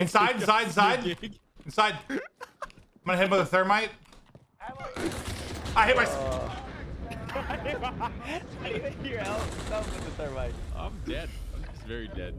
Inside, inside, inside. Inside. I'm gonna hit him with a thermite. I hit my. I didn't hear was with the thermite. I'm dead. I'm just very dead.